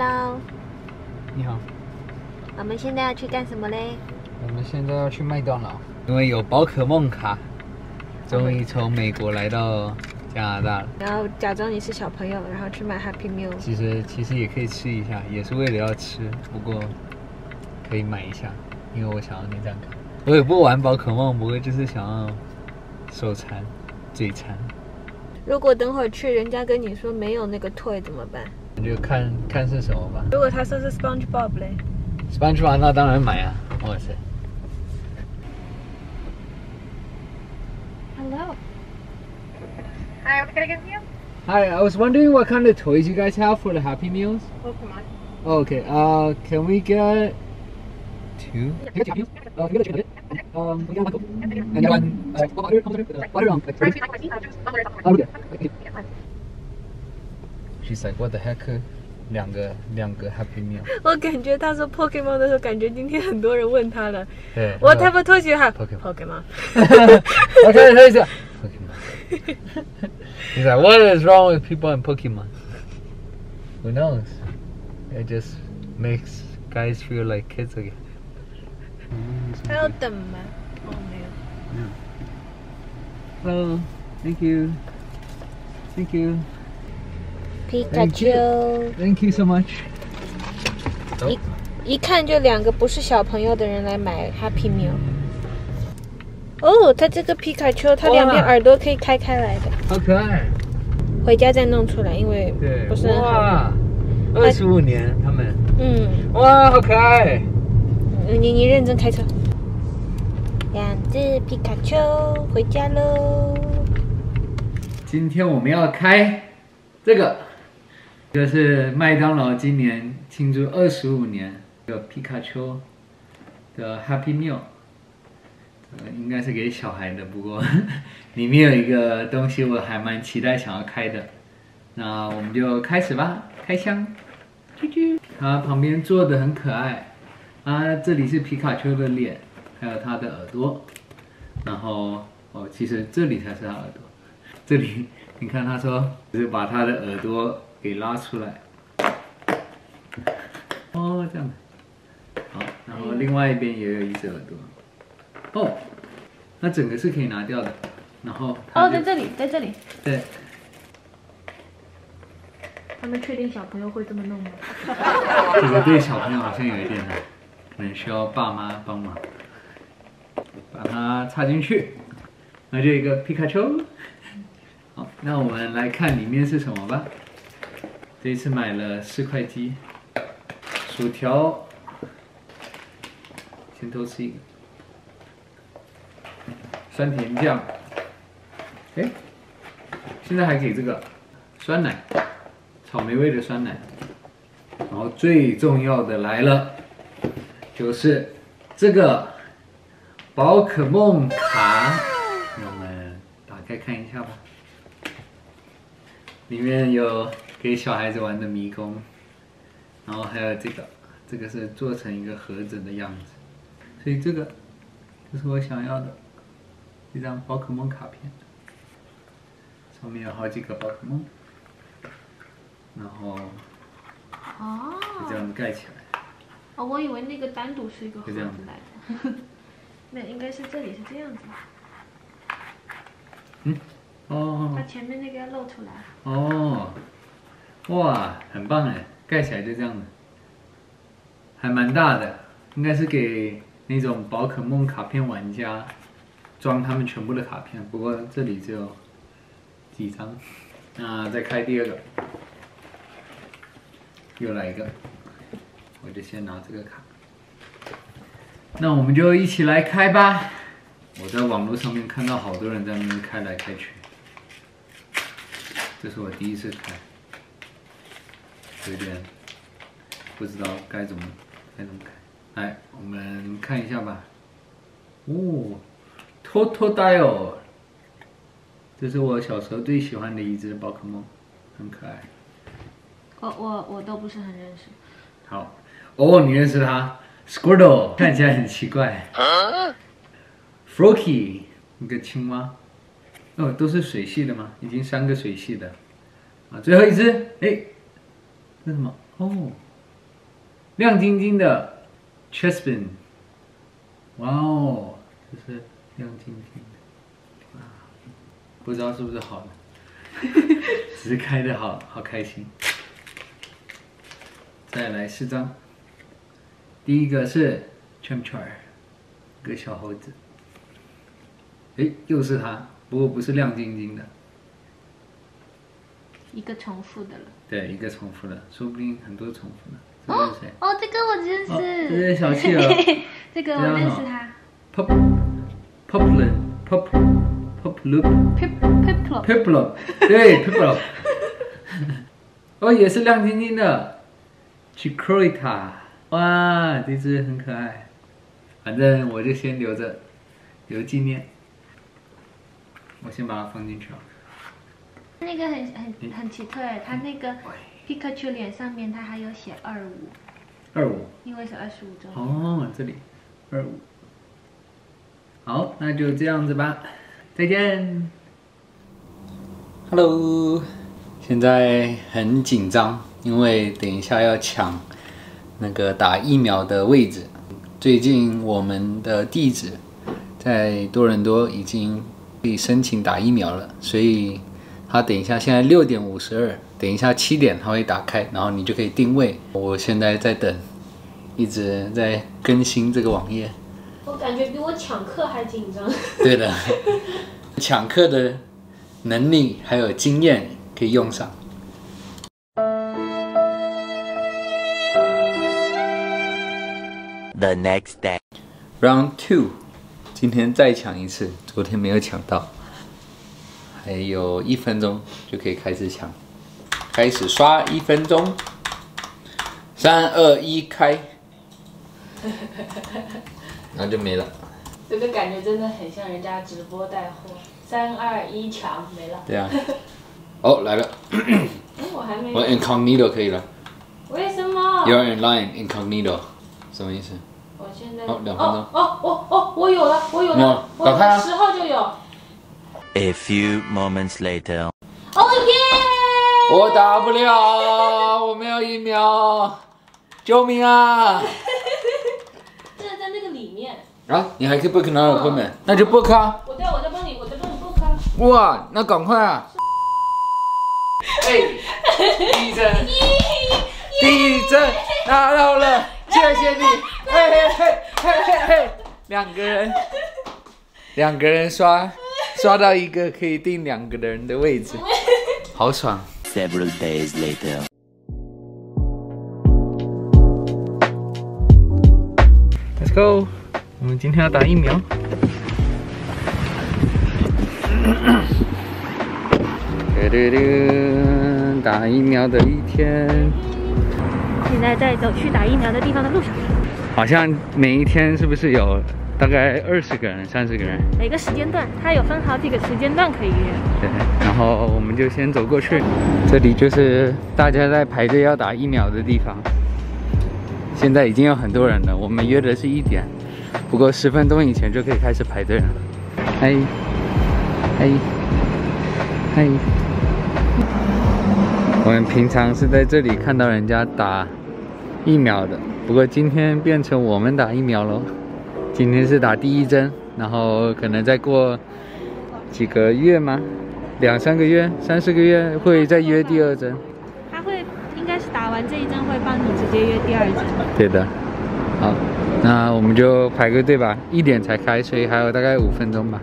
Hello，你好，我们现在要去干什么嘞？我们现在要去麦当劳，因为有宝可梦卡，终于从美国来到加拿大了。然后假装你是小朋友，然后去买 Happy Meal。其实其实也可以吃一下，也是为了要吃，不过可以买一下，因为我想要那张卡。我也不玩宝可梦，不过就是想要手残、嘴馋。如果等会儿去，人家跟你说没有那个 toy 怎么办？那就看看是什么吧。如果他说是 SpongeBob 嘞？ SpongeBob 那当然买啊！哇塞， Hello， Hi, what can I get you? Hi, I was wondering what kind of toys you guys have for the Happy Meals. Pokemon. Okay, uh, can we get two? Uh, can we get a Um, we got one Coke. And then one, uh, what butter, uh, butter on, like, Sorry, She's like, what the heck? 两个两个 Happy Meal。我感觉他说 Pokemon 的时候，感觉今天很多人问他了。对。 Whatever toys you have? Pokemon. Pokemon. 我看他一下 Pokemon。He's like, what is wrong with people in Pokemon? Who knows? It just makes guys feel like kids again. 还要等吗？哦，没有。 Hello, thank you. Thank you. 皮卡丘，Thank you so much. 一一看就两个不是小朋友的人来买 Happy Meal。哦，它这个皮卡丘，它两边耳朵可以开开来的，好可爱。回家再弄出来，因为对，不是很好。哇，二十五年他们，嗯，哇，好可爱。你你认真开车。两只皮卡丘回家喽。今天我们要开这个，这是麦当劳今年庆祝二十五年的皮卡丘的 Happy Meal，这应该是给小孩的，不过 里面有一个东西我还蛮期待想要开的，那我们就开始吧，开箱。啾啾，它旁边坐的很可爱，啊，这里是皮卡丘的脸，还有它的耳朵，然后哦，其实这里才是它耳朵。这里你看，他说就是把他的耳朵给拉出来，哦，这样，好，然后另外一边也有一只耳朵，哦，那整个是可以拿掉的，然后哦，在这里，在这里。对，他们确定小朋友会这么弄吗？这个对小朋友好像有一点难，可能需要爸妈帮忙，把它插进去，那就一个皮卡丘。好，那我们来看里面是什么吧。这一次买了四块鸡，薯条，先偷吃一个，酸甜酱，哎，现在还给这个酸奶，草莓味的酸奶。然后最重要的来了，就是这个宝可梦卡，让我们打开看一下吧。里面有给小孩子玩的迷宫，然后还有这个，这个是做成一个盒子的样子，所以这个就是我想要的一张宝可梦卡片，上面有好几个宝可梦，然后哦。就这样子盖起来。哦，我以为那个单独是一个盒子来的。那应该是这里是这样子，嗯？哦。它前面那个要露出来。哦，哇，很棒哎，盖起来就这样的，还蛮大的，应该是给那种宝可梦卡片玩家装他们全部的卡片，不过这里只有几张。那再开第二个，又来一个，我就先拿这个卡。那我们就一起来开吧。我在网络上面看到好多人在那边开来开去。这是我第一次开，有点不知道该怎么该怎么改。来，我们看一下吧。哦，Totodile，这是我小时候最喜欢的一只宝可梦，很可爱。我我我都不是很认识。好，哦，你认识它？Squirtle 看起来很奇怪。Froakie 一个青蛙。哦，都是水系的吗？已经三个水系的。啊，最后一只，哎，这是什么？哦。亮晶晶的 Chespin，哇哦，这是亮晶晶的，啊，不知道是不是好的，只是开的好好开心。再来四张，第一个是 Chamchar，一个小猴子，诶，又是它，不过不是亮晶晶的，一个重复的了。对，一个重复的，说不定很多重复的。这个是谁？哦，这个我认哦，这识，是小企鹅。这个我认识他。Pop Poplin Pop Poploop Pip Piplo，Piplo，对 Piplo，哦，也是亮晶晶的 Chikorita，哇，这只很可爱。反正我就先留着，留纪念。我先把它放进去啊。那个很很很奇特哎，他那个皮卡丘脸上面他还有写二五，二五因为是二十五周年。哦，这里二五。好，那就这样子吧，再见。Hello，现在很紧张，因为等一下要抢那个打疫苗的位置。最近我们的地址在多伦多已经可以申请打疫苗了，所以他等一下现在六点五十二，等一下七点它会打开，然后你就可以定位。我现在在等，一直在更新这个网页。我感觉比我抢课还紧张。对的，抢课的能力还有经验可以用上。The next day. Round two，今天再抢一次，昨天没有抢到，还有一分钟就可以开始抢，开始刷一分钟，三二一开，然后就没了。这个感觉真的很像人家直播带货，三二一抢没了。对啊，哦来了，哎，我还没我 incognito 可以了为什么？，You're in line incognito，什么意思？我现在哦两分钟哦哦哦哦，我有了，我有了哦，我十号就有。A few moments later. 哦耶！我打不了，我没有疫苗，救命啊！这个在那个里面。啊，你还可以 book 哪有 appointment？那就 book 啊！我在我在帮你，我在帮你 book 啊。哇，那赶快啊！哎，地震，地震，拿到了，谢谢你！嘿嘿嘿嘿嘿嘿，两个人，两个人刷，刷到一个可以订两个人的位置，好爽。Several days later. Let's go！我们今天要打疫苗。嘟嘟嘟，打疫苗的一天，现在在走去打疫苗的地方的路上，好像每一天是不是有大概二十个人、三十个人？每个时间段它有分好几个时间段可以约。对，然后我们就先走过去，这里就是大家在排队要打疫苗的地方。现在已经有很多人了，我们约的是一点，不过十分钟以前就可以开始排队了。嗨，嗨，嗨！我们平常是在这里看到人家打疫苗的，不过今天变成我们打疫苗喽。今天是打第一针，然后可能再过几个月吗？两三个月、三四个月会再约第二针。他会应该是打完这一针会帮你直接约第二针。对的，好，那我们就排个队吧，一点才开，所以还有大概五分钟吧。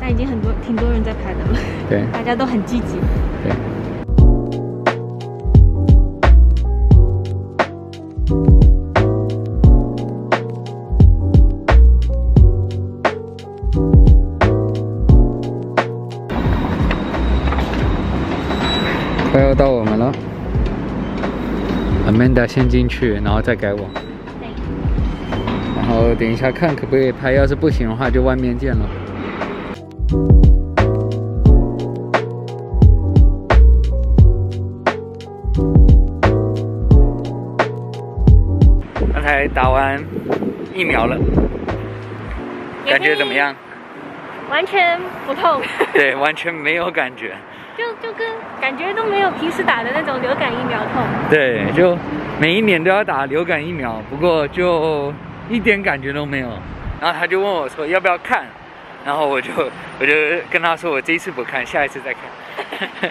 但已经很多挺多人在排的了，对大家都很积极。对。快要到我们了，Amanda 先进去，然后再改我。然后等一下看可不可以拍，要是不行的话就外面见了。刚才打完疫苗了，感觉怎么样？完全不痛。对，完全没有感觉，就就跟感觉都没有平时打的那种流感疫苗痛。对，就每一年都要打流感疫苗，不过就一点感觉都没有。然后他就问我说要不要看，然后我就 我就跟他说我这一次不看，下一次再看。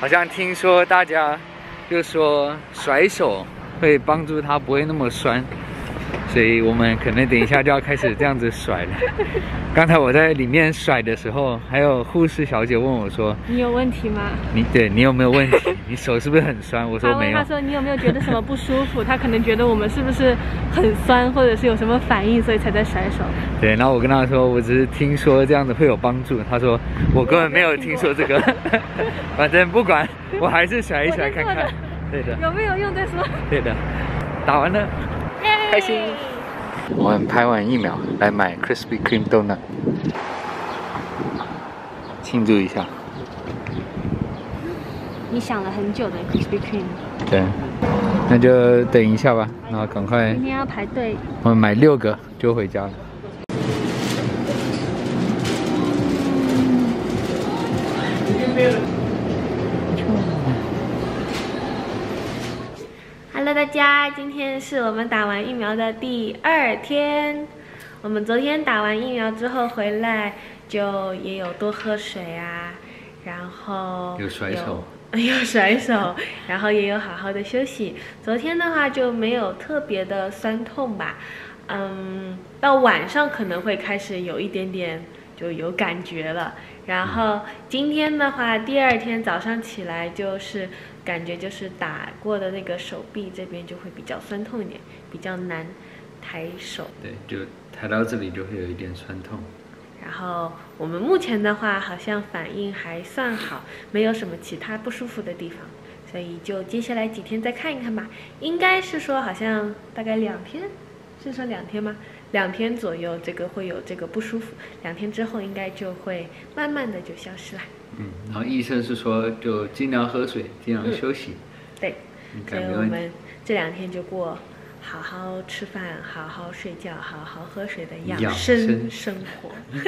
好像听说大家就说甩手会帮助他不会那么酸，所以我们可能等一下就要开始这样子甩了。刚才我在里面甩的时候，还有护士小姐问我说你有问题吗？：“你对你有没有问题？你手是不是很酸？”我说没有他问他。说你有没有觉得什么不舒服？她可能觉得我们是不是很酸，或者是有什么反应，所以才在甩手。对，然后我跟她说，我只是听说这样子会有帮助。她说我根本没有听说这个，反正不管，我还是甩一甩看看。对的，有没有用再说。对的，打完了，开心。我们拍完疫苗来买 Krispy Kreme donut，庆祝一下。你想了很久的 Krispy Kreme，对，那就等一下吧，然后赶快今天要排队。我们买六个就回家了。Hello，大家，今天是我们打完疫苗的第二天。我们昨天打完疫苗之后回来，就也有多喝水啊，然后有甩手有，有甩手，然后也有好好的休息。昨天的话就没有特别的酸痛吧，嗯，到晚上可能会开始有一点点就有感觉了。然后今天的话，第二天早上起来就是感觉就是打过的那个手臂这边就会比较酸痛一点，比较难抬手。对，就抬到这里就会有一点酸痛。然后我们目前的话，好像反应还算好，没有什么其他不舒服的地方，所以就接下来几天再看一看吧。应该是说好像大概两天，是说两天吗？两天左右这个会有这个不舒服，两天之后应该就会慢慢的就消失了。嗯，然后医生是说就尽量喝水，尽量休息，对，所以。我们这两天就过好好吃饭、好好睡觉、好好喝水的养生生活。